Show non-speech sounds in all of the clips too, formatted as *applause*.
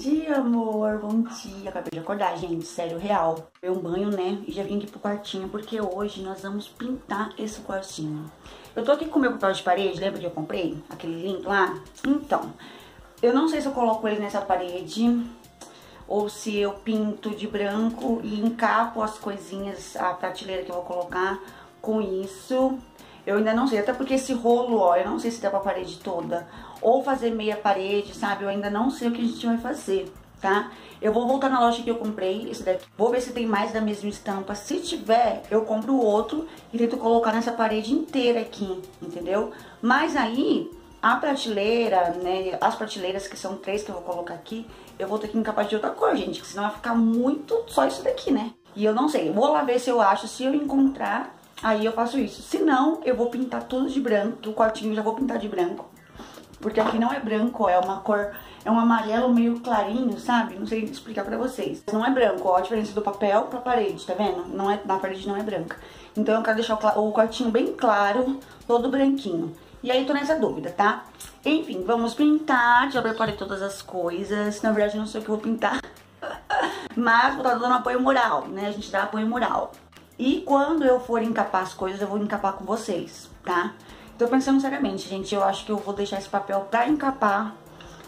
dia, amor. Bom dia. Acabei de acordar, gente. Sério, real. Dei um banho, né? E já vim aqui pro quartinho, porque hoje nós vamos pintar esse quartinho. Eu tô aqui com o meu papel de parede, lembra que eu comprei? Aquele link lá? Então, eu não sei se eu coloco ele nessa parede ou se eu pinto de branco e encapo as coisinhas, a prateleira que eu vou colocar com isso. Eu ainda não sei, até porque esse rolo, ó, eu não sei se dá pra parede toda. Ou fazer meia parede, sabe? Eu ainda não sei o que a gente vai fazer, tá? Eu vou voltar na loja que eu comprei esse daqui. Vou ver se tem mais da mesma estampa. Se tiver, eu compro outro e tento colocar nessa parede inteira aqui, entendeu? Mas aí, a prateleira, né, as prateleiras que são três que eu vou colocar aqui, eu vou ter que encapar de outra cor, gente, senão vai ficar muito só isso daqui, né? E eu não sei, vou lá ver se eu acho, se eu encontrar, Aí eu faço isso. Se não, eu vou pintar tudo de branco, o quartinho já vou pintar de branco. Porque aqui não é branco, é uma cor, é um amarelo meio clarinho, sabe? Não sei explicar pra vocês. Não é branco, ó, a diferença do papel pra parede, tá vendo? Não é, na parede não é branca. Então eu quero deixar o, o quartinho bem claro, todo branquinho. E aí tô nessa dúvida, tá? Enfim, vamos pintar, já preparei todas as coisas. Na verdade não sei o que eu vou pintar. *laughs* Mas vou estar dando apoio moral, né? A gente dá apoio moral. E quando eu for encapar as coisas, eu vou encapar com vocês, tá? Tô pensando seriamente, gente, eu acho que eu vou deixar esse papel pra encapar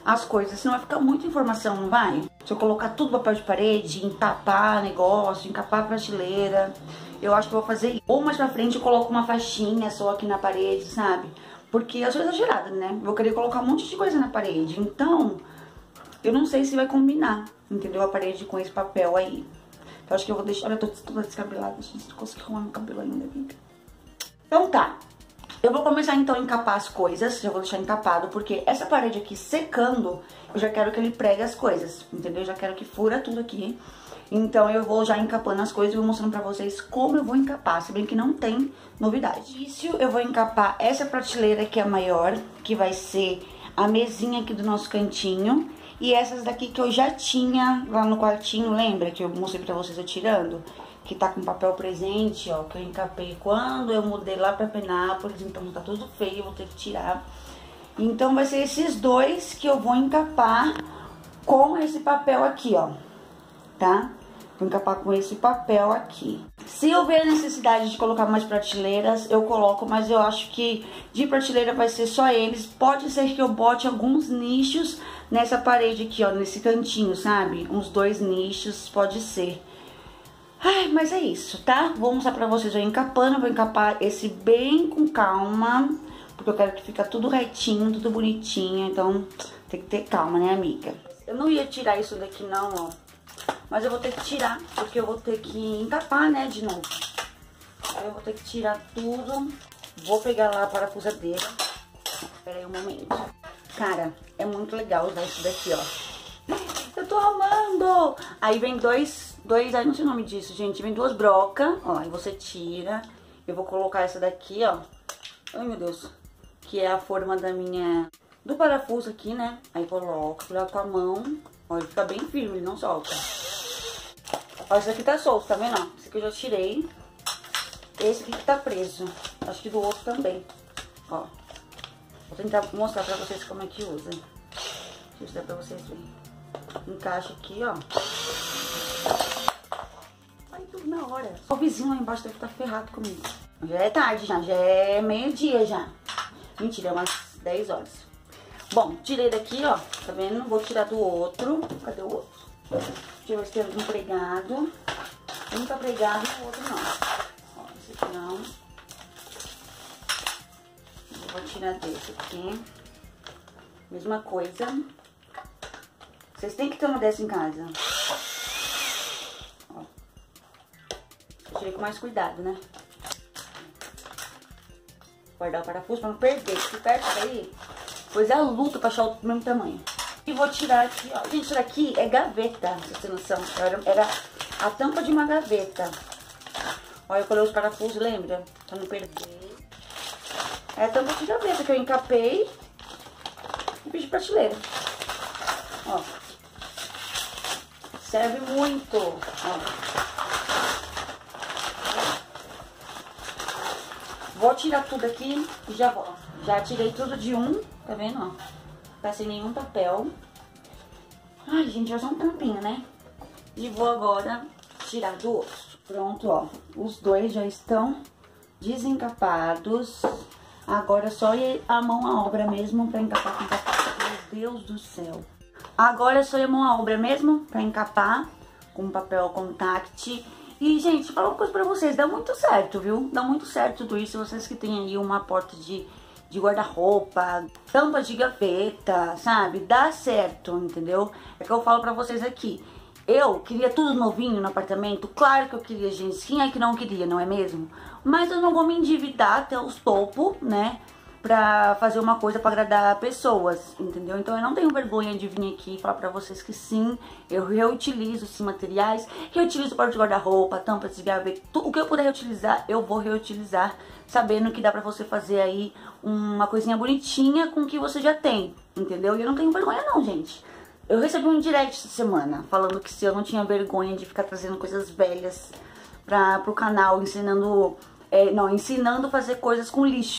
as coisas, senão vai ficar muita informação, não vai? Se eu colocar tudo papel de parede, encapar negócio, encapar prateleira, eu acho que eu vou fazer isso. Ou mais pra frente eu coloco uma faixinha só aqui na parede, sabe? Porque eu sou exagerada, né? Vou querer colocar um monte de coisa na parede, então eu não sei se vai combinar, entendeu? A parede com esse papel aí. Eu acho que eu vou deixar... Olha, eu tô toda descabelada, gente. Não consegui arrumar meu cabelo ainda, amiga. Então tá. Eu vou começar então a encapar as coisas, já vou deixar encapado, porque essa parede aqui secando, eu já quero que ele pregue as coisas, entendeu? Eu já quero que fura tudo aqui. Então eu vou já encapando as coisas e vou mostrando pra vocês como eu vou encapar, se bem que não tem novidade. Início eu vou encapar essa prateleira que é maior, que vai ser a mesinha aqui do nosso cantinho. E essas daqui que eu já tinha lá no quartinho, lembra que eu mostrei pra vocês eu tirando? Que tá com papel presente, ó, que eu encapei quando eu mudei lá pra Penápolis, então tá tudo feio, vou ter que tirar. Então vai ser esses dois que eu vou encapar com esse papel aqui, ó, tá? Vou encapar com esse papel aqui. Se houver necessidade de colocar mais prateleiras, eu coloco, mas eu acho que de prateleira vai ser só eles. Pode ser que eu bote alguns nichos nessa parede aqui, ó, nesse cantinho, sabe? Uns dois nichos, pode ser. Ai, mas é isso, tá? Vou mostrar pra vocês eu encapando, vou encapar esse bem com calma, porque eu quero que fique tudo retinho, tudo bonitinho, então tem que ter calma, né, amiga? Eu não ia tirar isso daqui não, ó, mas eu vou ter que tirar, porque eu vou ter que encapar, né, de novo. Aí eu vou ter que tirar tudo, vou pegar lá a parafusadeira. Espera aí um momento. Cara, é muito legal usar isso daqui, ó. Eu tô amando! Aí vem dois, dois, aí não sei o nome disso, gente. Vem duas brocas, ó, aí você tira. Eu vou colocar essa daqui, ó. Ai, meu Deus. Que é a forma da minha... Do parafuso aqui, né? Aí coloco, coloco com a mão. Ó, ele fica bem firme, ele não solta. Ó, esse aqui tá solto, tá vendo? Esse aqui eu já tirei. Esse aqui que tá preso. Acho que do outro também. Ó. Vou tentar mostrar pra vocês como é que usa. Deixa eu ver pra vocês verem. Encaixa aqui, ó. Hora. O vizinho lá embaixo deve estar ferrado comigo. Já é tarde já, já é meio-dia já. Mentira, é umas 10 horas. Bom, tirei daqui, ó. Tá vendo? Vou tirar do outro. Cadê o outro? Deixa eu ver se tem um pregado. Um tá pregado e o outro não. Ó, esse aqui não. Vou tirar desse aqui. Mesma coisa. Vocês têm que ter uma dessa em casa. Tirei com mais cuidado, né? Guardar o parafuso pra não perder. Se perde daí, pois é a luta pra achar o mesmo tamanho. E vou tirar aqui, ó. Gente, isso daqui é gaveta, pra vocês noção. Era, era a tampa de uma gaveta. Olha, eu coloquei os parafusos, lembra? Pra não perder. É a tampa de gaveta que eu encapei e fiz de prateleira. Ó. Serve muito. Ó. Vou tirar tudo aqui e já vou. Já tirei tudo de um, tá vendo, ó? Passei nenhum papel. Ai, gente, já só um tampinho, né? E vou agora tirar do osso. Pronto, ó. Os dois já estão desencapados. Agora é só ir a mão à obra mesmo pra encapar com papel. Meu Deus do céu. Agora é só ir a mão à obra mesmo pra encapar com papel contact. E, gente, falar uma coisa pra vocês, dá muito certo, viu? Dá muito certo tudo isso. Vocês que têm aí uma porta de, de guarda-roupa, tampa de gaveta, sabe? Dá certo, entendeu? É que eu falo pra vocês aqui. Eu queria tudo novinho no apartamento, claro que eu queria, gente. Quem é que não queria, não é mesmo? Mas eu não vou me endividar até os topos, né? Pra fazer uma coisa pra agradar pessoas, entendeu? Então eu não tenho vergonha de vir aqui e falar pra vocês que sim, eu reutilizo esses materiais, reutilizo porta de guarda-roupa, tampas de gaveta, o que eu puder reutilizar, eu vou reutilizar, sabendo que dá pra você fazer aí uma coisinha bonitinha com o que você já tem, entendeu? E eu não tenho vergonha não, gente. Eu recebi um direct essa semana falando que se eu não tinha vergonha de ficar trazendo coisas velhas para pro canal, ensinando, é, não, ensinando a fazer coisas com lixo.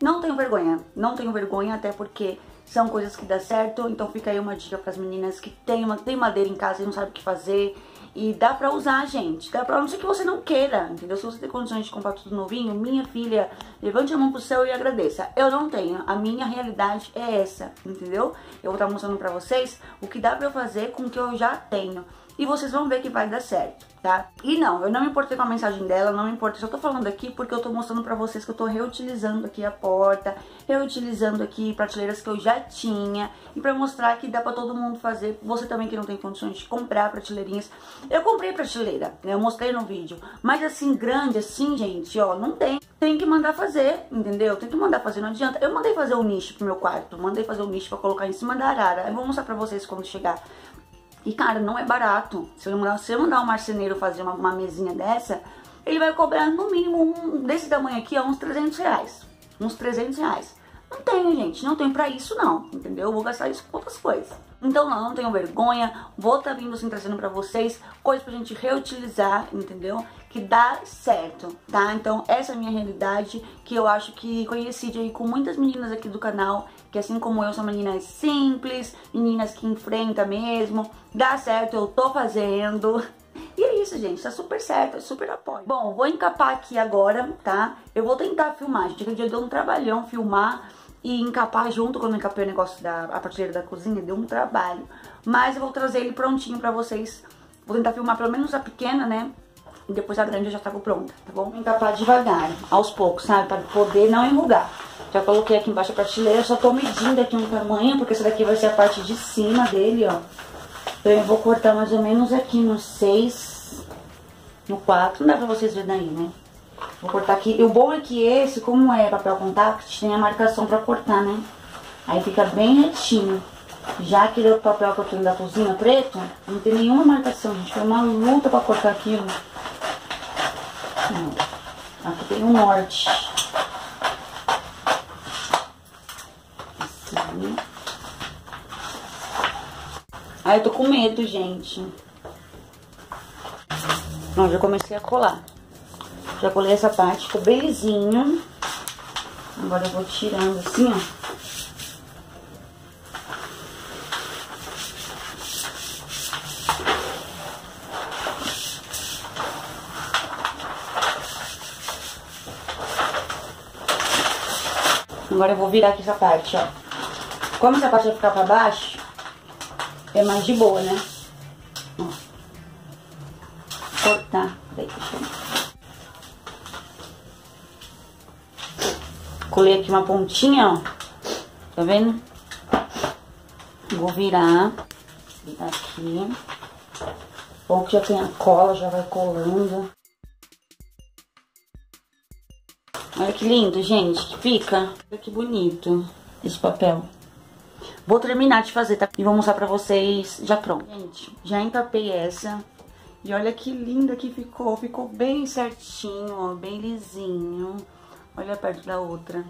Não tenho vergonha, não tenho vergonha, até porque são coisas que dá certo, então fica aí uma dica para as meninas que tem, uma, tem madeira em casa e não sabe o que fazer. E dá pra usar, gente. Dá pra, a não ser que você não queira, entendeu? Se você tem condições de comprar tudo novinho, minha filha, levante a mão pro céu e agradeça. Eu não tenho. A minha realidade é essa, entendeu? Eu vou estar mostrando pra vocês o que dá pra eu fazer com o que eu já tenho e vocês vão ver que vai dar certo, tá? E não, eu não me importei com a mensagem dela, não me importei, só tô falando aqui porque eu tô mostrando pra vocês que eu tô reutilizando aqui a porta, reutilizando aqui prateleiras que eu já tinha e pra mostrar que dá pra todo mundo fazer, você também que não tem condições de comprar prateleirinhas. Eu comprei prateleira, né? Eu mostrei no vídeo, mas assim, grande assim, gente, ó, não tem. Tem que mandar fazer, entendeu? Tem que mandar fazer, não adianta. Eu mandei fazer um nicho pro meu quarto, mandei fazer um nicho pra colocar em cima da arara. Eu vou mostrar pra vocês quando chegar. E, cara, não é barato. Se eu mandar, um marceneiro fazer uma, uma mesinha dessa, ele vai cobrar no mínimo um desse tamanho aqui, uns 300 reais. Uns 300 reais. Não tenho, gente. Não tenho pra isso, não. Entendeu? Eu vou gastar isso com outras coisas. Então, não, não tenho vergonha. Vou estar tá vindo assim, trazendo pra vocês coisas pra gente reutilizar, entendeu? Que dá certo, tá? Então, essa é a minha realidade, que eu acho que coincide aí com muitas meninas aqui do canal, que assim como eu, são meninas simples, meninas que enfrentam mesmo. Dá certo, eu tô fazendo. E é isso, gente, tá super certo, é super apoio. Bom, vou encapar aqui agora, tá? Eu vou tentar filmar, gente, aquele dia deu um trabalhão filmar e encapar junto quando encapei o negócio da a prateleira da cozinha, deu um trabalho. Mas eu vou trazer ele prontinho pra vocês. Vou tentar filmar pelo menos a pequena, né? Depois a grande eu já trago pronta, tá bom? Vou encapar devagar, aos poucos, sabe? Pra poder não enrugar. Já coloquei aqui embaixo a prateleira, só tô medindo aqui um tamanho, porque essa daqui vai ser a parte de cima dele, ó. Então eu vou cortar mais ou menos aqui no 6, no 4, não dá pra vocês verem aí, né? Vou cortar aqui. E o bom é que esse, como é papel contact, tem a marcação pra cortar, né? Aí fica bem retinho. Já aquele outro papel que eu tenho da cozinha preto, não tem nenhuma marcação, gente. Foi uma luta pra cortar aquilo. Aqui tem um norte. Assim. Ai, eu tô com medo, gente. Ó, já comecei a colar. Já colei essa parte, ficou bem lisinho. Agora eu vou tirando assim, ó. Agora eu vou virar aqui essa parte, ó. Como essa parte vai ficar pra baixo, é mais de boa, né? Ó. Cortar. Peraí, deixa eu... Colei aqui uma pontinha, ó. Tá vendo? Vou virar. Virar aqui. Bom que já tem a cola, já vai colando. Olha que lindo, gente, que fica. Olha que bonito esse papel. Vou terminar de fazer, tá? E vou mostrar pra vocês já pronto. Gente, já encapei essa. E olha que linda que ficou. Ficou bem certinho, ó, bem lisinho. Olha perto da outra.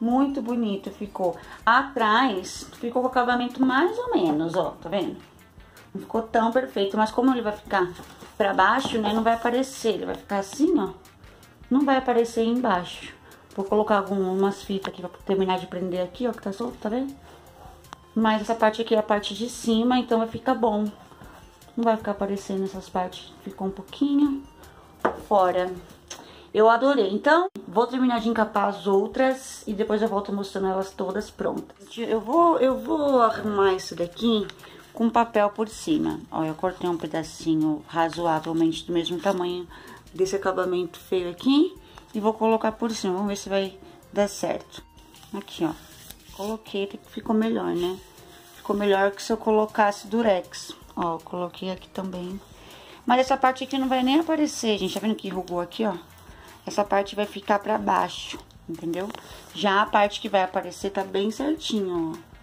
Muito bonito ficou. Atrás ficou com acabamento mais ou menos, ó, tá vendo? Não ficou tão perfeito, mas como ele vai ficar pra baixo, né, não vai aparecer. Ele vai ficar assim, ó não vai aparecer embaixo. Vou colocar algumas fitas aqui pra terminar de prender aqui, ó, que tá solto, tá vendo? Mas essa parte aqui é a parte de cima, então vai ficar bom. Não vai ficar aparecendo essas partes. Ficou um pouquinho fora. Eu adorei. Então, vou terminar de encapar as outras e depois eu volto mostrando elas todas prontas. Eu vou, eu vou arrumar isso daqui com papel por cima. Ó, eu cortei um pedacinho razoavelmente do mesmo tamanho desse acabamento feio aqui e vou colocar por cima. Vamos ver se vai dar certo. Aqui, ó. Coloquei, ficou melhor, né? Ficou melhor que se eu colocasse durex. Ó, coloquei aqui também. Mas essa parte aqui não vai nem aparecer, gente. Tá vendo que enrugou aqui, ó? Essa parte vai ficar pra baixo, entendeu? Já a parte que vai aparecer tá bem certinho, ó.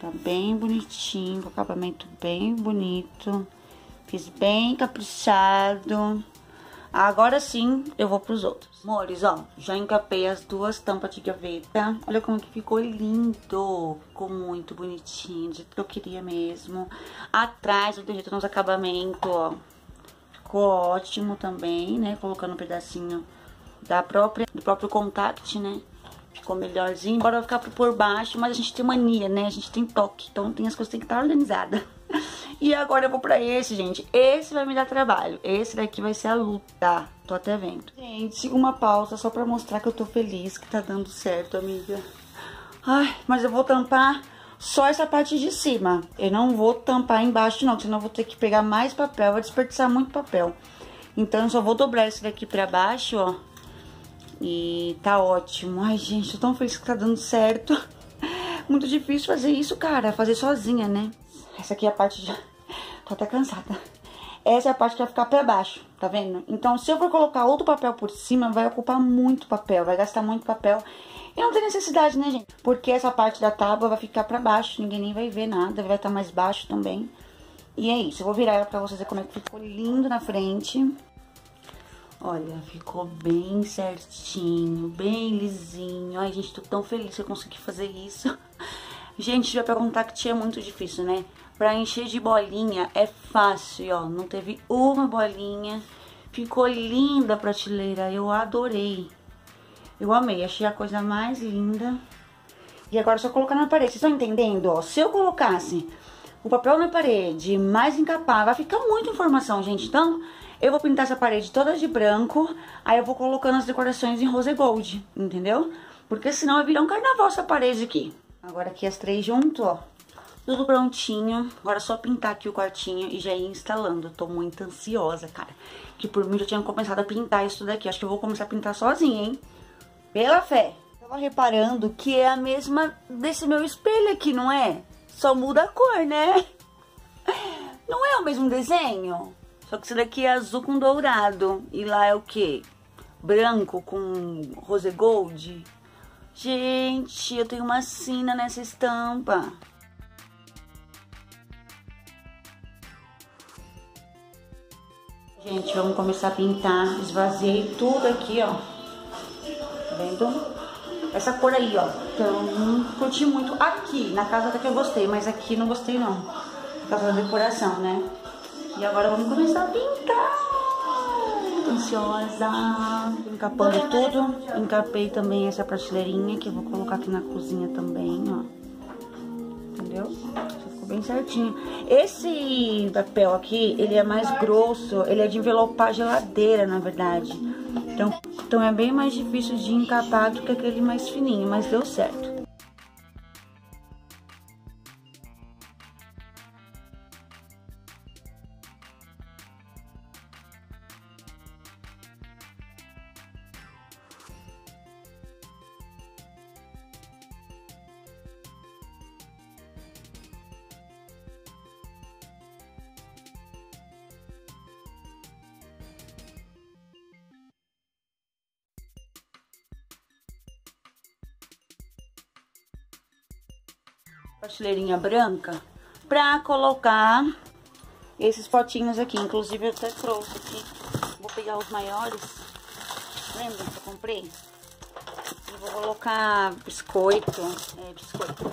Tá bem bonitinho, acabamento bem bonito. Fiz bem caprichado. Agora sim, eu vou pros outros. Amores, ó, já encapei as duas tampas de gaveta. Olha como que ficou lindo. Ficou muito bonitinho, jeito que eu queria mesmo. Atrás eu jeito nos acabamentos, ó. Ficou ótimo também, né? Colocando um pedacinho da própria, do próprio contact, né? Ficou melhorzinho, embora ficar por baixo, mas a gente tem mania, né? A gente tem toque, então tem as coisas que tem que estar organizadas. *laughs* E agora eu vou pra esse, gente. Esse vai me dar trabalho. Esse daqui vai ser a luta. Tô até vendo. Gente, uma pausa só pra mostrar que eu tô feliz, que tá dando certo, amiga. Ai, mas eu vou tampar só essa parte de cima. Eu não vou tampar embaixo, não, senão eu vou ter que pegar mais papel. Vai desperdiçar muito papel. Então, eu só vou dobrar esse daqui pra baixo, ó. E tá ótimo. Ai, gente, tô tão feliz que tá dando certo. *laughs* Muito difícil fazer isso, cara. Fazer sozinha, né? Essa aqui é a parte de... *laughs* Tô até cansada. Essa é a parte que vai ficar pra baixo, tá vendo? Então, se eu for colocar outro papel por cima, vai ocupar muito papel, vai gastar muito papel. E não tem necessidade, né, gente? Porque essa parte da tábua vai ficar pra baixo, ninguém nem vai ver nada, vai estar mais baixo também. E é isso, eu vou virar ela pra vocês verem como é que ficou lindo na frente. Olha, ficou bem certinho, bem lisinho. Ai, gente, tô tão feliz que eu consegui fazer isso. *laughs* Gente, já perguntar que tinha muito difícil, né? Pra encher de bolinha é fácil, ó. Não teve uma bolinha. Ficou linda a prateleira, eu adorei. Eu amei, achei a coisa mais linda. E agora é só colocar na parede. Vocês estão entendendo, ó? Se eu colocasse o papel na parede, mais encapar, vai ficar muita informação, gente. Então, eu vou pintar essa parede toda de branco, aí eu vou colocando as decorações em rose gold, entendeu? Porque senão vai virar um carnaval essa parede aqui. Agora aqui as três junto, ó. Tudo prontinho. Agora é só pintar aqui o quartinho e já ir instalando. Tô muito ansiosa, cara. Que por mim já tinha começado a pintar isso daqui. Acho que eu vou começar a pintar sozinha, hein? Pela fé. Tava reparando que é a mesma desse meu espelho aqui, não é? Só muda a cor, né? Não é o mesmo desenho? Só que esse daqui é azul com dourado. E lá é o quê? Branco com rose gold. Gente, eu tenho uma sina nessa estampa. Gente, vamos começar a pintar. Esvaziei tudo aqui, ó. Tá vendo? Essa cor aí, ó. Então, curti muito aqui. Na casa até que eu gostei, mas aqui não gostei, não. Por causa da decoração, né? E agora vamos começar a pintar. Ansiosa. Encapando tudo. Encapei também essa prateleirinha que eu vou colocar aqui na cozinha também, ó. Entendeu? Ficou bem certinho. Esse papel aqui, ele é mais grosso. Ele é de envelopar geladeira, na verdade. Então, então é bem mais difícil de encapar do que aquele mais fininho, mas deu certo. Prateleirinha branca pra colocar esses potinhos aqui. Inclusive eu até trouxe aqui. Vou pegar os maiores. Lembra que eu comprei? E vou colocar biscoito. É, biscoito.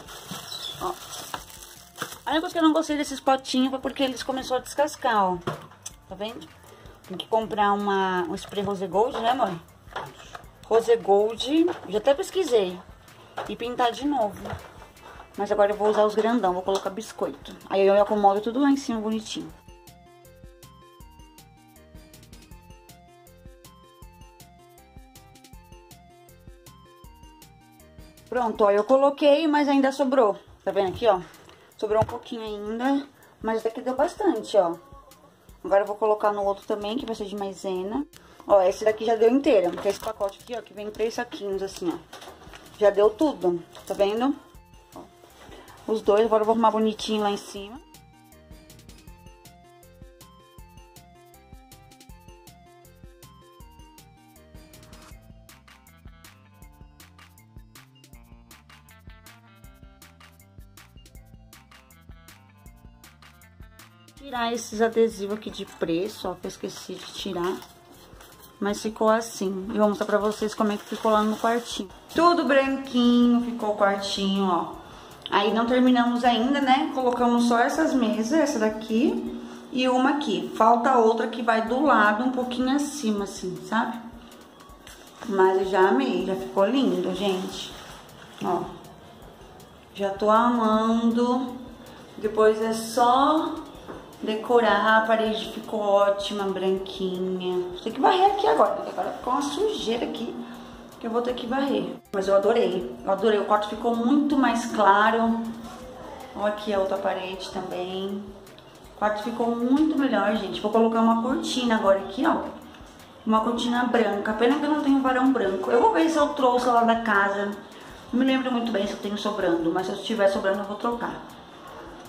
Ó. A única coisa que eu não gostei desses potinhos foi porque eles começaram a descascar, ó. Tá vendo? Tem que comprar uma, um spray Rose Gold, né, mãe? Rose Gold. Já até pesquisei. E pintar de novo. Mas agora eu vou usar os grandão, vou colocar biscoito. Aí eu acomodo tudo lá em cima bonitinho. Pronto, ó, eu coloquei, mas ainda sobrou. Tá vendo aqui, ó? Sobrou um pouquinho ainda, mas que deu bastante, ó. Agora eu vou colocar no outro também, que vai ser de maisena. Ó, esse daqui já deu inteiro, que é esse pacote aqui, ó, que vem três saquinhos assim, ó. Já deu tudo, tá vendo? Os dois, agora eu vou arrumar bonitinho lá em cima. tirar esses adesivos aqui de preço, ó, que eu esqueci de tirar. Mas ficou assim. E vou mostrar pra vocês como é que ficou lá no quartinho. Tudo branquinho, ficou o quartinho, ó. Aí não terminamos ainda, né? Colocamos só essas mesas, essa daqui e uma aqui. Falta outra que vai do lado, um pouquinho acima, assim, sabe? Mas eu já amei, já ficou lindo, gente. Ó. Já tô amando. Depois é só decorar, a parede ficou ótima, branquinha. Tem que varrer aqui agora, agora ficou uma sujeira aqui que eu vou ter que varrer. Mas eu adorei, eu adorei. O quarto ficou muito mais claro. Olha aqui a outra parede também. O quarto ficou muito melhor, gente. Vou colocar uma cortina agora aqui, ó. Uma cortina branca. Pena que eu não tenho varão branco. Eu vou ver se eu trouxe lá da casa. Não me lembro muito bem se eu tenho sobrando, mas se eu tiver sobrando eu vou trocar.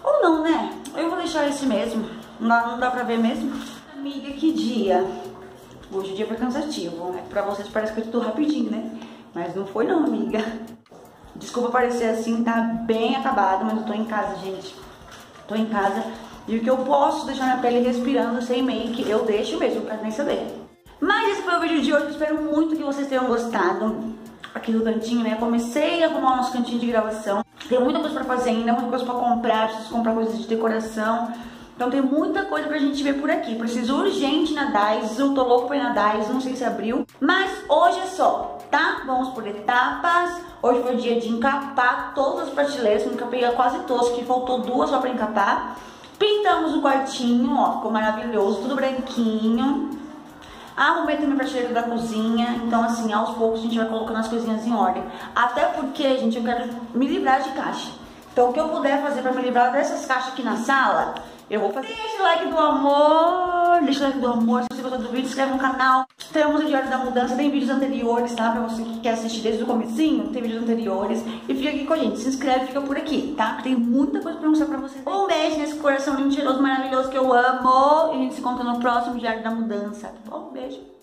Ou não, né? Eu vou deixar esse mesmo. Não dá, não dá pra ver mesmo. Amiga, que dia. Hoje o dia foi cansativo. É, pra vocês parece que eu tô rapidinho, né? Mas não foi não, amiga. Desculpa parecer assim, tá bem acabado, mas eu tô em casa, gente. Tô em casa. E o que eu posso deixar na pele respirando sem make, eu deixo mesmo, pra nem saber. Mas esse foi o vídeo de hoje. Espero muito que vocês tenham gostado. Aqui no cantinho, né? Comecei a arrumar o nosso cantinho de gravação. Tem muita coisa pra fazer ainda, muita coisa pra comprar, preciso comprar coisas de decoração. Então tem muita coisa pra gente ver por aqui. Preciso urgente na Daiso, tô louco pra ir na Daiso, não sei se abriu. Mas hoje é só, tá? Vamos por etapas. Hoje foi o dia de encapar todas as prateleiras, encapei quase todas, que faltou duas só pra encapar. Pintamos o quartinho, ó, ficou maravilhoso, tudo branquinho. Arrumei também a prateleira da cozinha, então assim, aos poucos a gente vai colocando as coisinhas em ordem. Até porque, gente, eu quero me livrar de caixa. Então o que eu puder fazer pra me livrar dessas caixas aqui na sala, eu vou fazer. Deixa o like do amor, deixa o like do amor, se você gostou do vídeo, se inscreve no canal. Temos o Diário da Mudança, tem vídeos anteriores, tá? Pra você que quer assistir desde o comecinho, tem vídeos anteriores. E fica aqui com a gente, se inscreve, fica por aqui, tá? Tem muita coisa pra mostrar pra vocês. Um beijo nesse coração cheiroso, maravilhoso que eu amo. E a gente se encontra no próximo Diário da Mudança, tá bom? Um beijo.